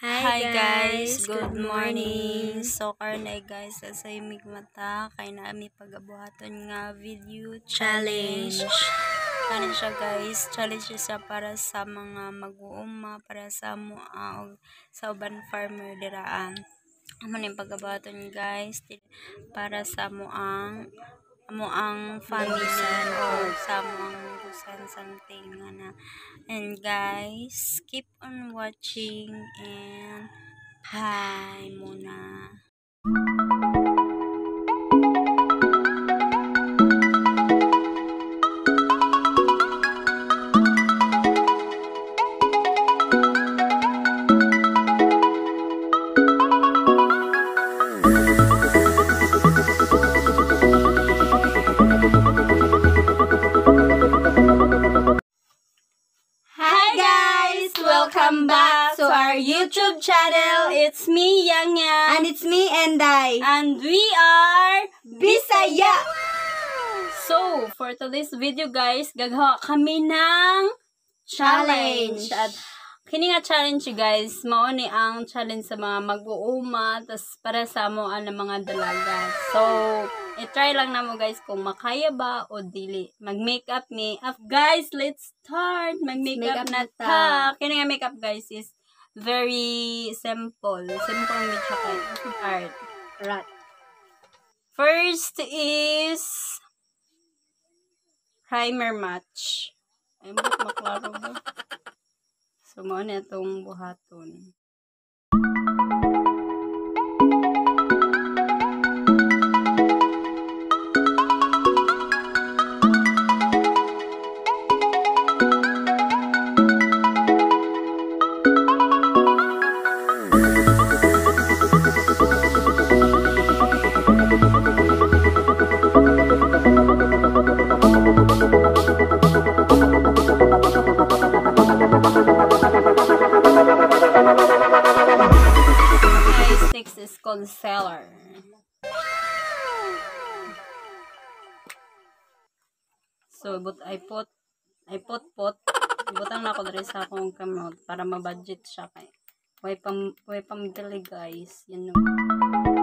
Hi, guys, good morning. So karnay guys, sa imig mata kay naami pagabuhaton nga video challenge. Kani siya guys, challenge siya para sa mga mag-uuma, para sa mo uh, sa uban farmer diraan. Amo ni pagabuhaton guys para sa mo ang mo ang family o sa mo ang gusan something na and guys keep on watching and hi muna YouTube channel. It's me, Yang Yang. And it's me, Enday. And we are Bisaya! So, for today's video guys, gagawa kami ng challenge. At kini nga challenge guys, mao ni ang challenge sa mga mag-uuma, tas para sa mo ang mga dalaga. So, i-try lang na mo guys kung makaya ba o dili. Mag-makeup me. Up guys, let's start. Mag-makeup Makeup na na ta. ta. Kini nga makeup guys is very simple. Simple ang siya kay art. Right. First is primer match. Ay, bakit maklaro ba? So, mo na itong buhaton. So, but I put, I put, put, ibutang na ako diri sa akong kamot para ma-budget siya kay. Way pam, way pam dili guys, you know.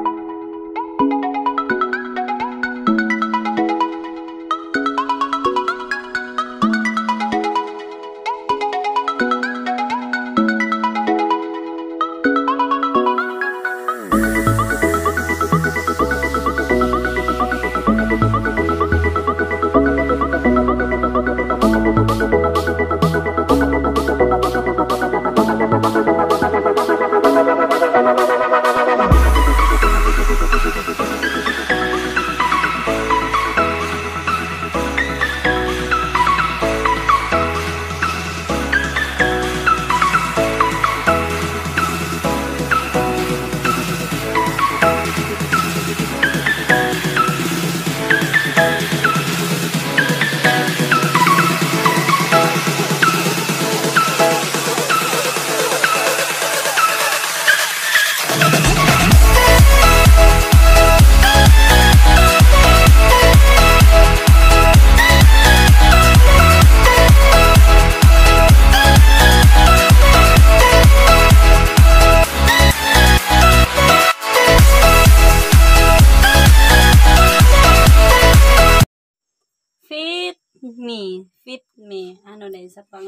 Ano na isa pang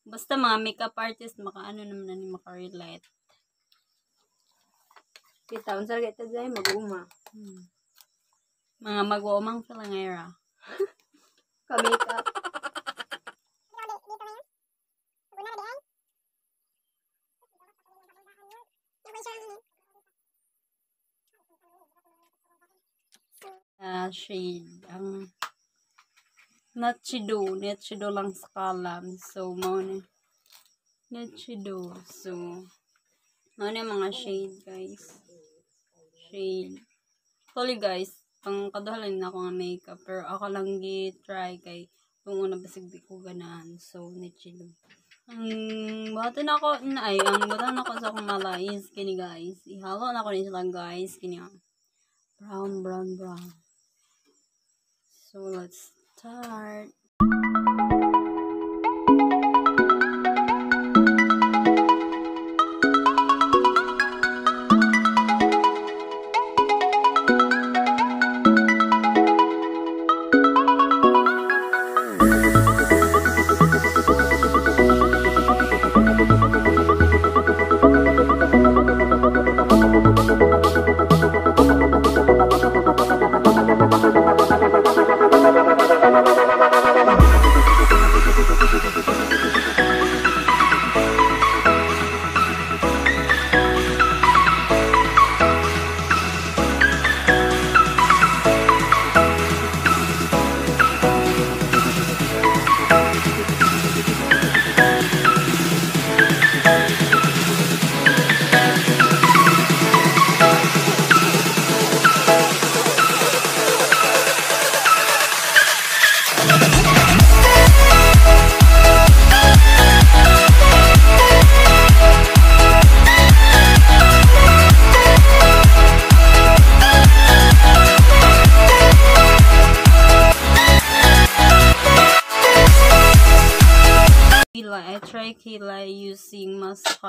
basta mga makeup artist makaano naman na ni makarelate. Kita, unsa ito dyan, mag-uma. Hmm. Mga mag-uumang filangera. Ka-makeup. uh, shade. Ang Nachido. Nachido lang sa kalam. So, mo ni Nachido. So, mo ni mga shade, guys. Shade. Actually, guys, pang kaduhalan na ako nga makeup. Pero ako lang gi-try kay kung una basig di ko ganahan. So, Nachido. Ang buhatan ako, ay, ang buhatan ako sa akong mala is, kini guys. Ihalo na ko ni sila guys. Kini ah. Brown, brown, brown. So let's start.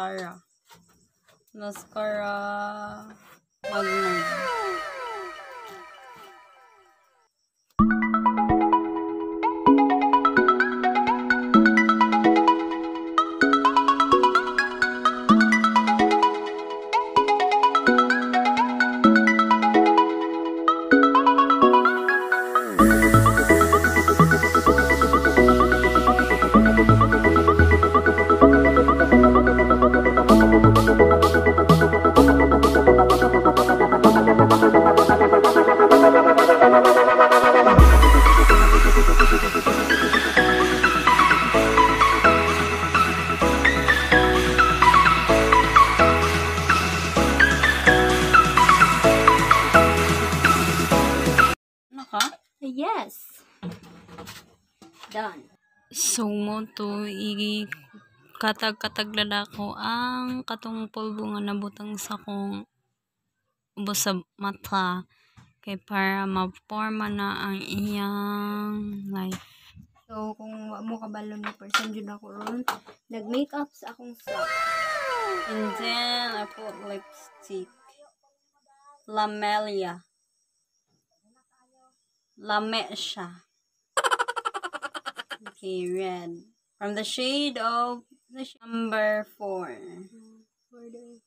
Mascara. Mascara Magnum. Yes. Done. So mo to i katag-katag lalako ang katong pulbo nga nabutang sa kong ubos sa mata kay para ma-forma na ang iyang life. So, kung wa mo kabalo ni person jud ako ron, nag-makeup sa akong self. And then I put lipstick. Lamelia. Lame siya. Okay, red. From the shade of the sh- number 4. For the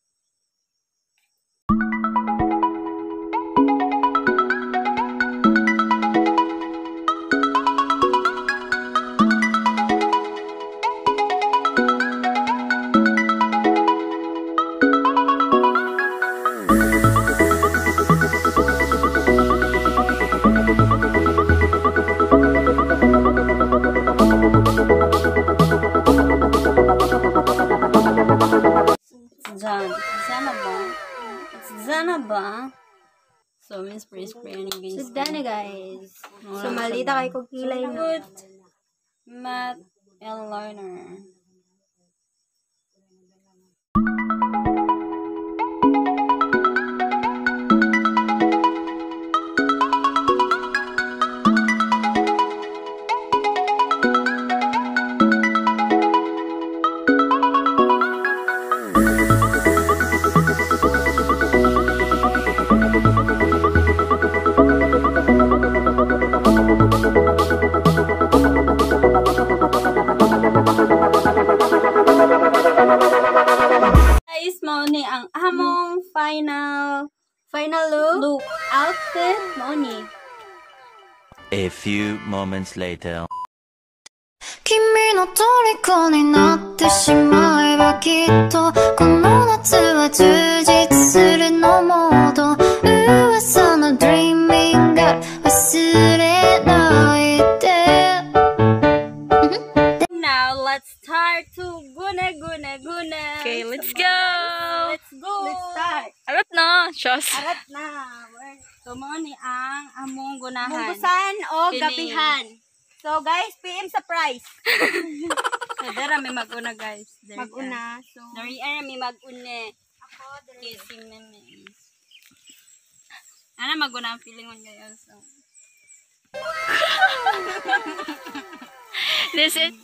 So, may spray-spray ni guys. So, done na guys. So, malita kay kong kilay na. Good matte eyeliner. Few moments later. 君の虜になってしまえばきっとこの夏は充実するのモード噂の Dreaming Girl 忘れないで Now, let's start to guna guna guna. Okay, let's go. Let's go. Let's start. Arat na, Shos. Arat na. Mo ni ang among gunahan. Bungkusan o Kini. gabihan. So, guys, PM sa price. So, dara may maguna guys. There Mag-una. So, Dari ara may magune. Ako, kissing na mi. Ana maguna ang feeling mo guys. So, This is,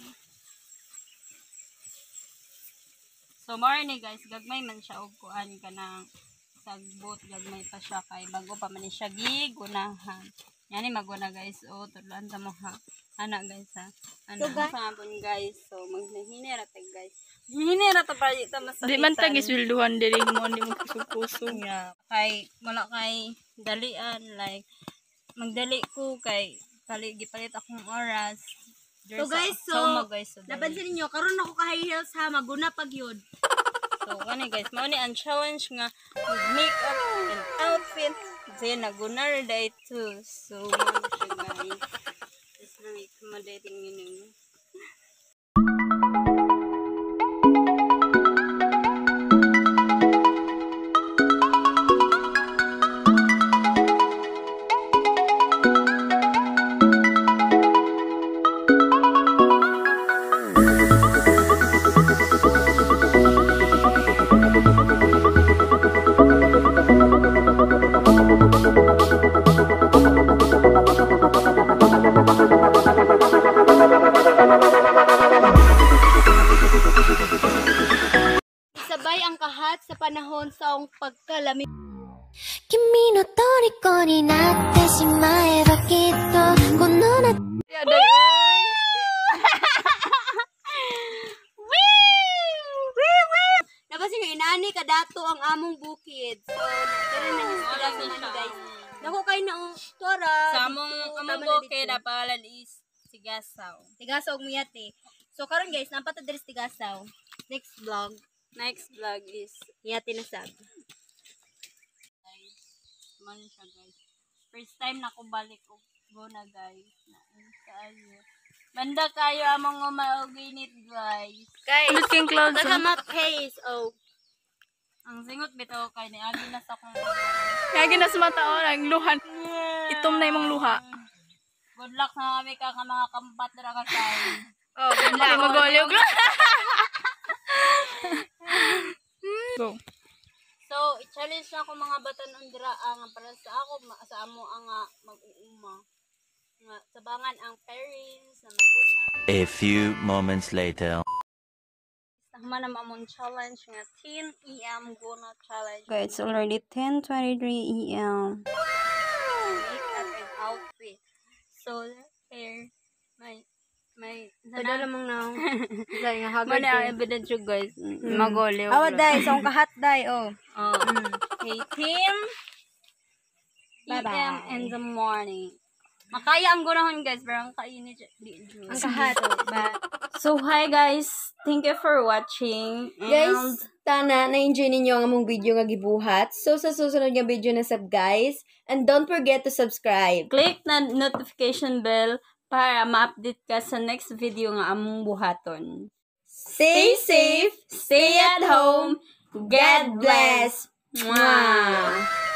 So, more ni guys, gagmay man siya og kuan ka ng sagbot, gagmay pa siya kay bago pa man ni siya gigunahan. Yani maguna guys, o tulan ta mo ha. Ana guys ha. Ana So, guys- sa abon guys. So, magnahinera ta guys. Hinera ta para dito masakitan. di man tagis wilduhan diri mo, di mo kusog-kusog. Yeah. Kay, wala kay dalian, like, magdali ko kay, pali, gipalit akong oras. So, guys, so, mo, guys, so, napansin ninyo, karon ako ka high heels ha, maguna pag yun. So, kani guys, mao ni ang challenge nga makeup and outfit. Then, nagunar day too. So, na guys. Just very accommodating yun. sabay ang kahat sa panahon sa ang pagkalamig. 君の虜になってしまえばきっとこの夏 Yeah, day, oy. Nabasin nga inani ka dato ang among bukid. So, nagkaroon na yung sila Wala man siya. guys. Naku kayo na oh. Tora. Sa among dito, among tama na bukid dito. na pangalan is Sigasaw. Tigasaw og miyate. So karon guys, napata diri sa Tigasaw. Next vlog, Next vlog is miyate na sab. man siya guys. First time na ko balik og go na guys. Na kaayo. Banda kayo among umauginit guys. Guys, Ulit kayong clouds. Saka ah. ma-pace. Oh. Ang singot bitaw kay ni agi na sa kong Kaya ginas mata o, nagluhan. Itom na imong luha. Good luck sa kami ka ka mga kampat ra ka kay. Oh, good Hindi mo goliw. Go. So, i-challenge na ako mga batanon dira ang para sa ako sa amo ang nga mag-uuma. Nga sabangan ang parents na maguna. A few moments later. Tama na among challenge nga 10 EM guna challenge. Okay, it's already 10:23 EM. Makeup and outfit. So, hair, my my Padala mong na. Dahil nga hagad. Mana evidence you guys. Magoliw. Awa dai, sa akong kahat dai, oh. Oh. Okay, 10 Bye-bye. PM in the morning. Makaya ang gunahon guys, pero ang kainit di Ang kahat. Ba- So hi guys, thank you for watching. Guys, And tana na-enjoy ninyo ang among video nga gibuhat. So sa susunod nga video na sab guys, and don't forget to subscribe. click na notification bell para ma-update ka sa next video nga among buhaton. Stay safe, Stay at home. God bless. Mwah.